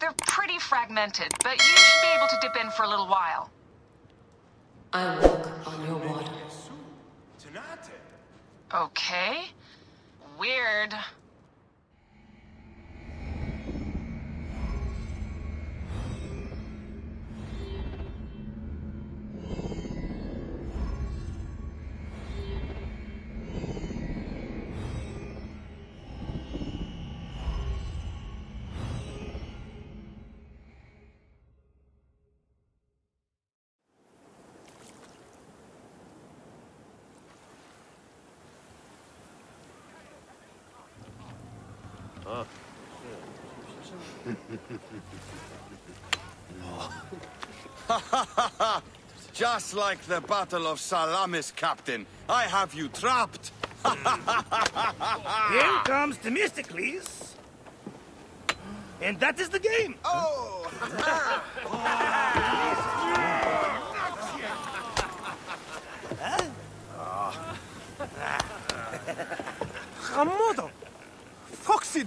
They're pretty fragmented, but you should be able to dip in for a little while. I walk on your water. Okay. Weird. Just like the Battle of Salamis, Captain. I have you trapped. Here comes Themistocles. And that is the game. Oh!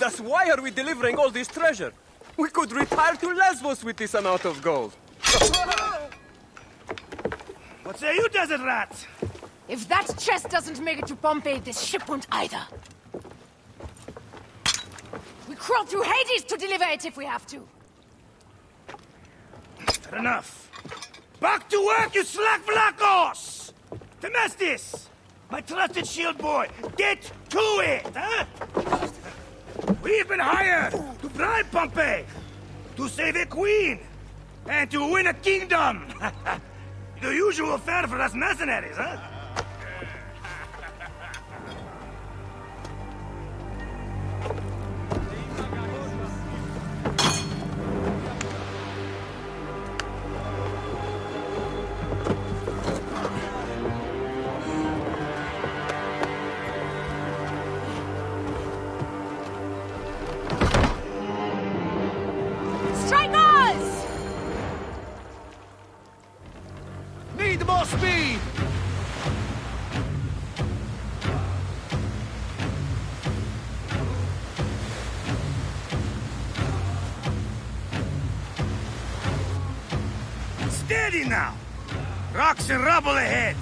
Phoxidas, why are we delivering all this treasure? We could retire to Lesbos with this amount of gold. What say you, desert rats? If that chest doesn't make it to Pompey, this ship won't either. We crawl through Hades to deliver it if we have to. Enough. Back to work, you slack vlakos! Temestis! My trusted shield boy, get to it, huh? We've been hired to bribe Pompey, to save a queen, and to win a kingdom. the usual fare for us mercenaries, huh? More speed! Steady now! Rocks and rubble ahead!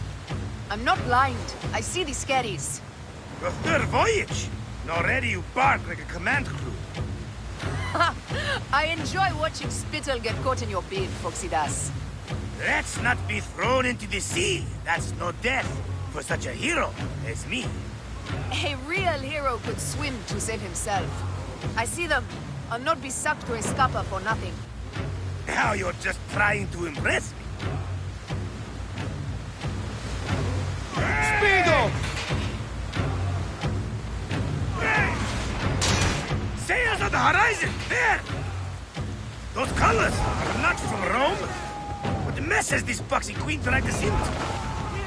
I'm not blind. I see the scaries. The third voyage! And already you bark like a command crew. I enjoy watching spittle get caught in your beard, Phoxidas. Let's not be thrown into the sea. That's no death for such a hero as me. A real hero could swim to save himself. I see them. I'll not be sucked to a scupper for nothing. Now you're just trying to impress me. Speedo! Sails on the horizon! There! Those colors are not from Rome. What mess has this boxy queen dragged us into?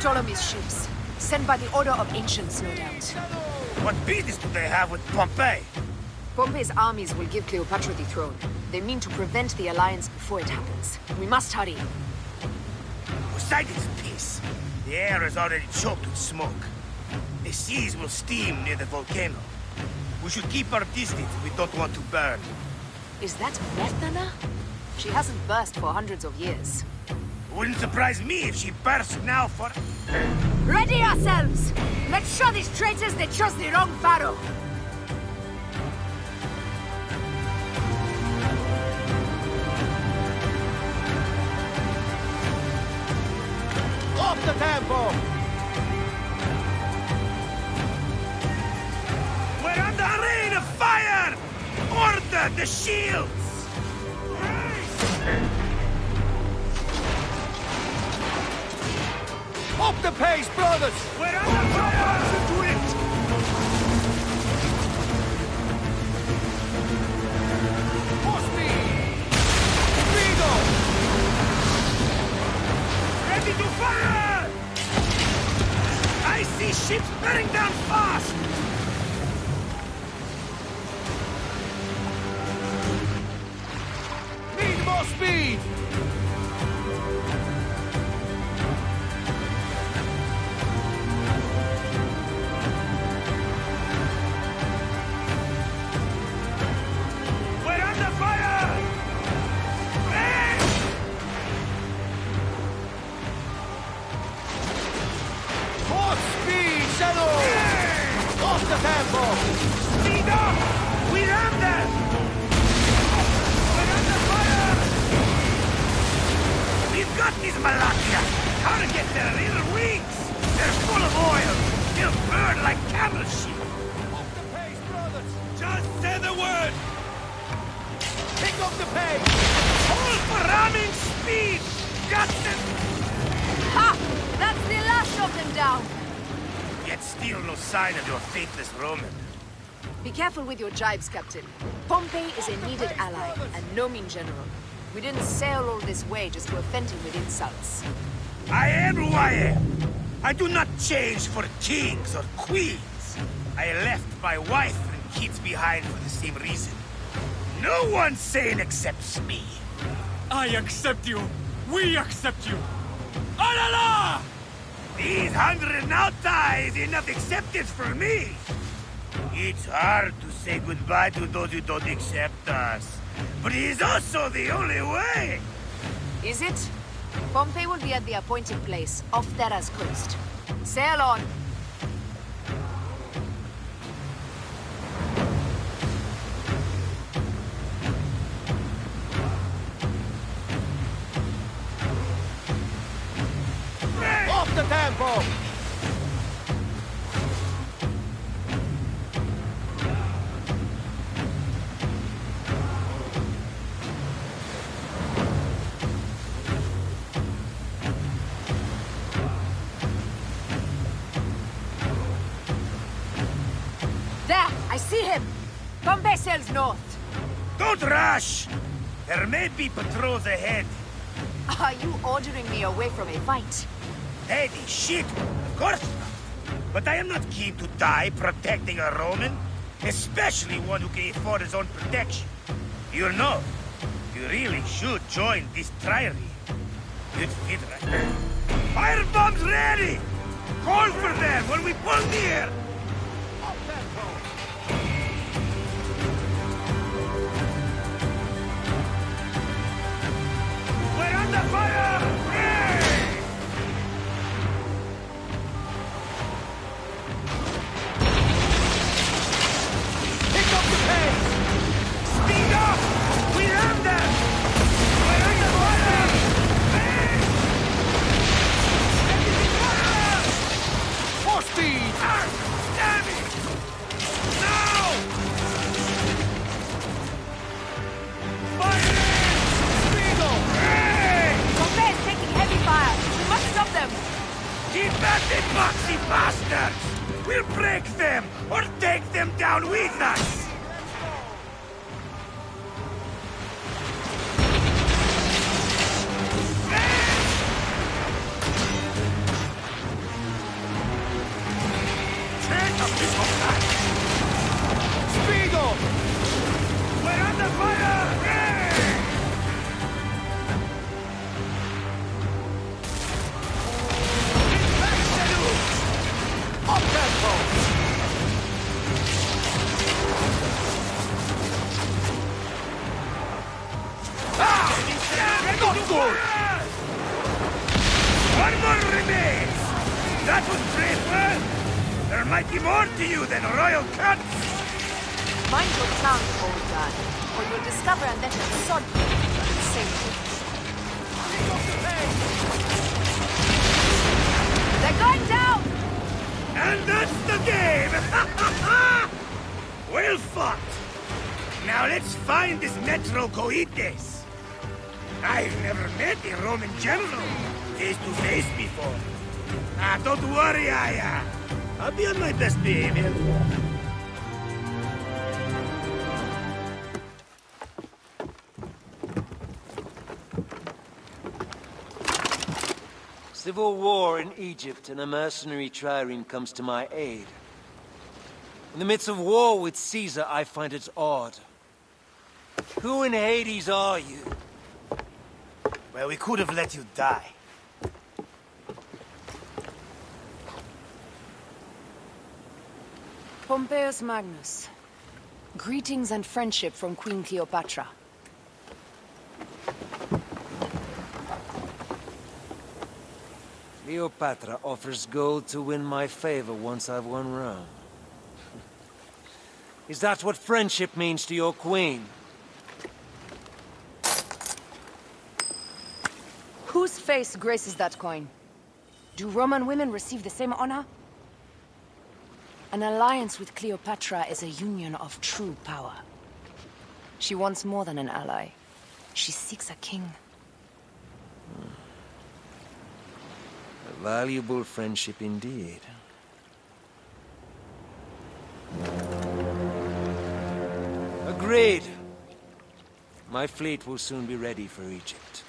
Ptolemy's ships. Sent by the Order of Ancients, no doubt. What business do they have with Pompey? Pompey's armies will give Cleopatra the throne. They mean to prevent the alliance before it happens. We must hurry. Poseidon's peace. The air is already choked with smoke. The seas will steam near the volcano. We should keep our distance if we don't want to burn. Is that Methana? She hasn't burst for hundreds of years. Wouldn't surprise me if she bursts now for... Ready ourselves! Let's show these traitors they chose the wrong pharaoh! Off the tempo! We're under a rain of fire! Order the shields! Up the pace, brothers! We're under fire! got these to get their little wings! They're full of oil! They'll burn like camel sheep! Off the pace, brothers! Just say the word! Pick up the pace! Hold for ramming speed! Got them! Ha! That's the last of them down! Yet still no sign of your faithless Roman. Be careful with your jibes, Captain. Pompey is a needed ally, and no mean general. We didn't sail all this way just to offend him with insults. I am who I am. I do not change for kings or queens. I left my wife and kids behind for the same reason. No one sane accepts me. I accept you! We accept you! Alala! These hundred nauta is enough acceptance for me. It's hard to say goodbye to those who don't accept us. But he is also the only way. Is it? Pompey will be at the appointed place, off Terra's coast. Sail on. Off the tempo! I see him! Pompey sails north. Don't rush. There may be patrols ahead. Are you ordering me away from a fight? Eddie, shit! Of course not. But I am not keen to die protecting a Roman. Especially one who can afford his own protection. You know, you really should join this triary. You'd fit right there. Fire bombs ready! Call for them when we pull near! We're fire! Not good! One more remains! That was brave! There might be more to you than royal cuts! Mind your tongue, old guy, or you'll discover and then sod you. Same thing. They're going down! And that's the game! well fought! Now let's find this Metro Coites! I've never met a Roman general face to face before. Ah, don't worry, Aya. I'll be on my best behavior. Civil war in Egypt and a mercenary trireme comes to my aid. In the midst of war with Caesar, I find it odd. Who in Hades are you? Well, we could have let you die. Pompeius Magnus. Greetings and friendship from Queen Cleopatra. Cleopatra offers gold to win my favor once I've won Rome. Is that what friendship means to your queen? Whose face graces that coin? Do Roman women receive the same honor? An alliance with Cleopatra is a union of true power. She wants more than an ally. She seeks a king. A valuable friendship indeed. Agreed. My fleet will soon be ready for Egypt.